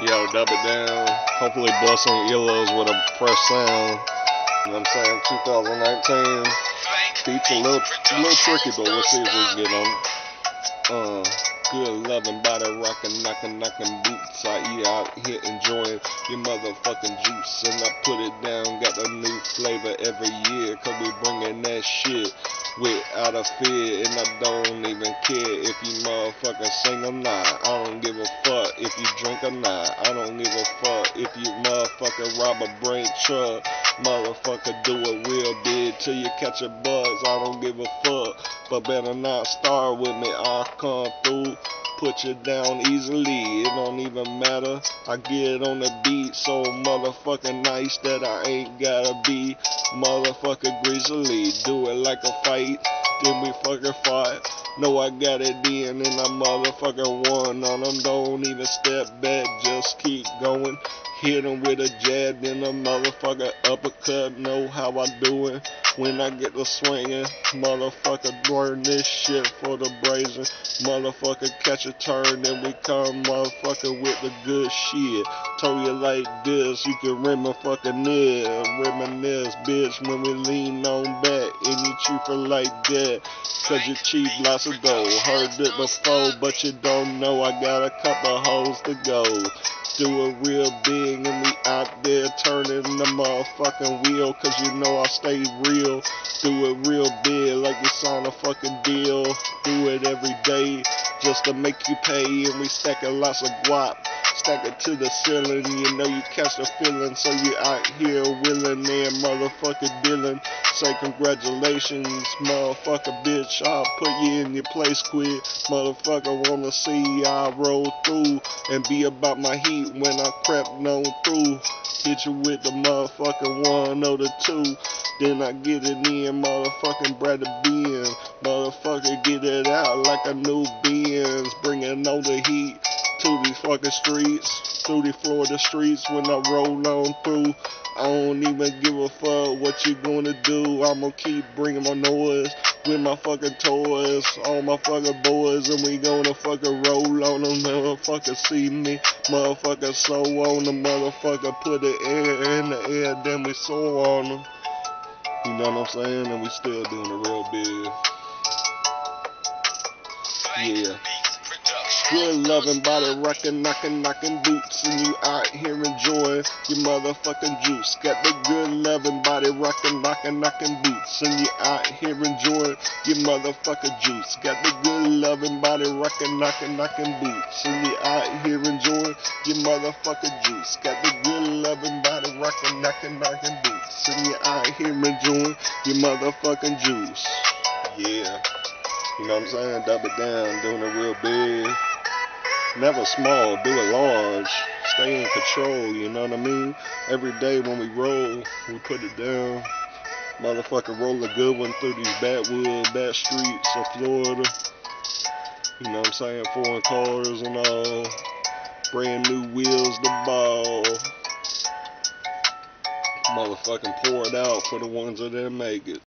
Yo, dub it down. Hopefully bust some earlobes with a fresh sound. You know what I'm saying? 2019. Beats a little, a little tricky, but we'll see if we can get on. Uh, good loving, by the rocking, knocking, knocking boots. I eat out here enjoying your motherfucking juice. And I put it down, got a new flavor every year. Cause we bringing that shit without a fear. And I don't even care if you motherfucking sing or not. I don't give a fuck if you drink or not. I don't give a fuck if you motherfucking rob a brain truck. Motherfucker do it real big till you catch a buzz. I don't give a fuck. But better not start with me. I'll come through put you down easily. It don't even matter. I get on the beat so motherfucking nice that I ain't gotta be motherfucking greasily. Do it like a fight, then we fucking fight. No, I got it in and I motherfucking won on them. Don't even step back, just keep going. Hit him with a jab, then a motherfucker uppercut. Know how I do it when I get the swinging. Motherfucker burn this shit for the brazen. Motherfucker catch a turn, then we come motherfucker with the good shit. Told you like this, you can rim a fucking this, reminisce, bitch, when we lean on back and you like that. Cause you cheap lots of dough. Heard it before, but you don't know I got a couple hoes to go do it real big and we out there turning the motherfucking wheel cause you know I stay real. Do it real big like it's on a fucking deal. Do it every day just to make you pay and we stacking lots of guap stack it to the ceiling you know you catch the feeling so you out here willing and motherfucker dealing say congratulations motherfucker bitch I'll put you in your place quick motherfucker wanna see I roll through and be about my heat when I crept on through. Hit you with the motherfucking one or the two. Then I get it in, motherfucking Brother Benz. Motherfucker, get it out like a new Benz. Bringing all the heat to these fucking streets. Through the Florida streets when I roll on through. I don't even give a fuck what you gonna do. I'ma keep bringing my noise with my fucking toys, all my fucking boys, and we gonna fucking roll on them, motherfucker see me, motherfucker so on them, motherfucker put the air in the air, then we so on them. You know what I'm saying? And we still doing it real big. Yeah. Good loving body rocking, knocking, knocking boots, and you out here enjoying your motherfucking juice. Got the good loving body rocking, knocking, knocking boots, and you out here enjoying your motherfucking juice. Got the good loving body rocking, knocking, knocking boots, and you out here enjoying your motherfucking juice. Got the good loving body rocking, knocking, knocking boots, and you out here enjoying your motherfucking juice. Yeah. You know what I'm saying? Dub it down, doing it real big. Never small, do it large. Stay in control, you know what I mean? Every day when we roll, we put it down. Motherfucker roll a good one through these backwood, back streets of Florida. You know what I'm saying? Foreign cars and all. Brand new wheels to ball. Motherfucking pour it out for the ones that didn't make it.